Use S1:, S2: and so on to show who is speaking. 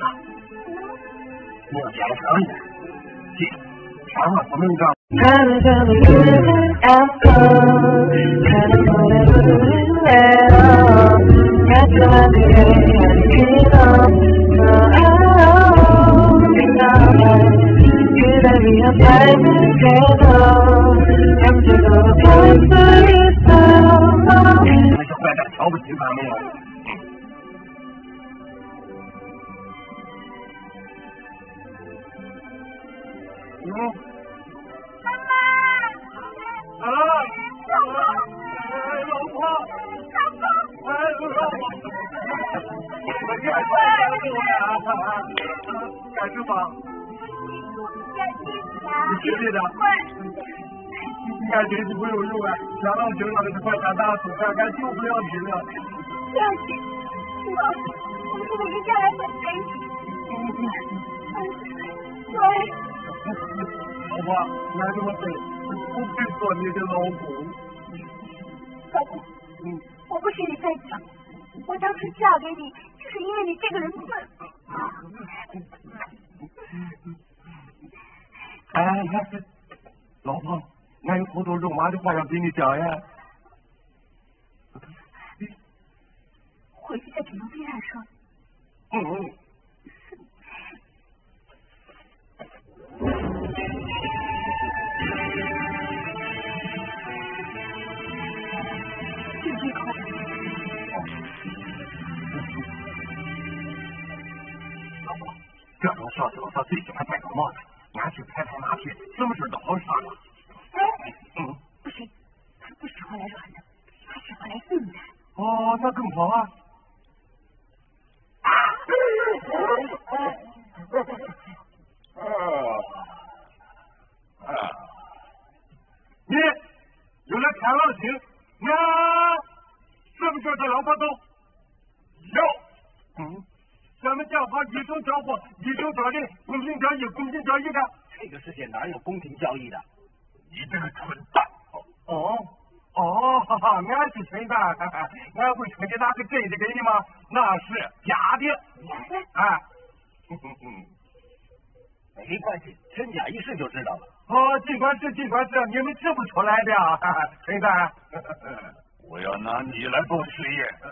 S1: thật Nhiều chạy hơn Chị, Cháu mà có mình rồi Hãy subscribe cho kênh Ghiền Mì Gõ Để không bỏ lỡ
S2: những video hấp dẫn 瞧不起咱们了。嗯。啊！哎，老婆，老婆，我你还快救我呀！干什么？你弟弟的？俺弟弟不有用啊，想让警察的是快干大事，俺俺救不了你了。
S3: 不要紧，我我我们家来本陪你。对。
S2: 老婆，俺这么笨，不配做你的老公。
S3: 老公，
S2: 嗯，
S3: 我不许你再讲，我当初嫁给你，就是因为你这个人笨。
S2: 哎，老婆，俺有好多肉麻的话要给你讲呀。
S3: 这
S2: 种小子他最喜欢戴个帽子，俺去拍拍马屁，什么事都好商量。
S3: 哎，
S2: 嗯，
S3: 不行，他不喜欢来软的，他喜欢来硬的。
S2: 哦，那更好啊。啊啊你有了天狼星，那是不是这老婆都有？嗯，咱们讲话一手交货，一手交人，公平交易，公平交易的。
S4: 这个世界哪有公平交易的？
S2: 你这个蠢蛋！哦哦，哈哈，俺是蠢蛋，俺会春节拿是真的给你吗？那是
S3: 假的。
S2: 啊。
S4: 没关系，真假一试就知道了。
S2: 哦，尽管是尽管是，你们吃不出来的，哈哈，蠢蛋。
S4: 我要拿你来做实验。
S2: 哦。